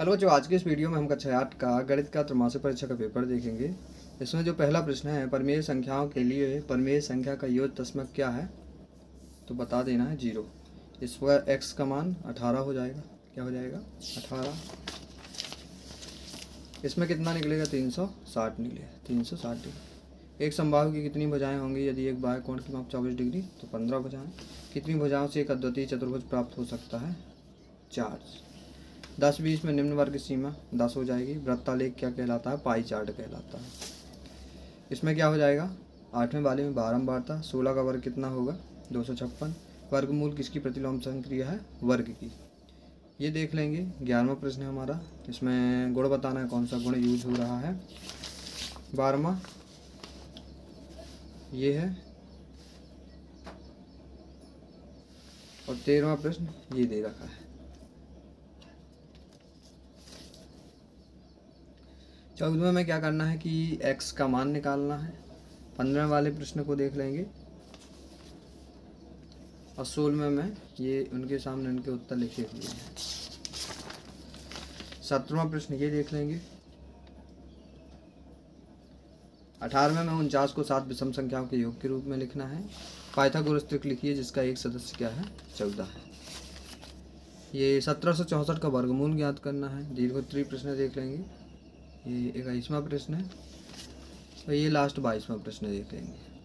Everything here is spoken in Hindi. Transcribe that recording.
हेलो बच्चों, आज के इस वीडियो में हम कक्षा आठ का गणित का त्रमासिक परीक्षा का पेपर देखेंगे। इसमें जो पहला प्रश्न है, परमेय संख्याओं के लिए परमेय संख्या का योग दशमक क्या है? तो बता देना है, ज़ीरो। इस पर एक्स का मान अठारह हो जाएगा। क्या हो जाएगा? अठारह। इसमें कितना निकलेगा? तीन सौ साठ निकलेगा। तीन सौ साठ डिग्री। एक संभाव की कितनी भुजाएँ होंगी? यदि एक बाह्य कोण की माप चौबीस डिग्री तो पंद्रह भुजाएँ। कितनी भुजाओं से एक अद्वितीय चतुर्भुज प्राप्त हो सकता है? चार। दस बीस में निम्न वर्ग सीमा दस हो जाएगी। वृत्तालेख क्या कहलाता है? पाई चार्ट कहलाता है। इसमें क्या हो जाएगा? आठवें वाले में बारंबारता, सोलह का वर्ग कितना होगा? दो सौ छप्पन। वर्गमूल किसकी प्रतिलोम संक्रिया है? वर्ग की। ये देख लेंगे। ग्यारहवा प्रश्न है हमारा। इसमें गुण बताना है कौन सा गुण यूज़ हो रहा है। बारहवा। ये है। और तेरहवा प्रश्न ये दे रखा है। चौदहवें में क्या करना है कि x का मान निकालना है। पंद्रह वाले प्रश्न को देख लेंगे। और सोलहवें में ये उनके सामने उनके उत्तर लिखे हुए हैं। सत्रहवा प्रश्न ये देख लेंगे। अठारहवें में उनचास को सात विषम संख्याओं के योग के रूप में लिखना है। पाइथागोरस त्रिक लिखिए, जिसका एक सदस्य क्या है? चौदह है। ये सत्रह सौ चौंसठ का वर्गमूल ज्ञात करना है। दीर्घोत्तरी प्रश्न देख लेंगे। ये इक्कीसवा प्रश्न है और ये लास्ट बाईसवा प्रश्न देख लेंगे।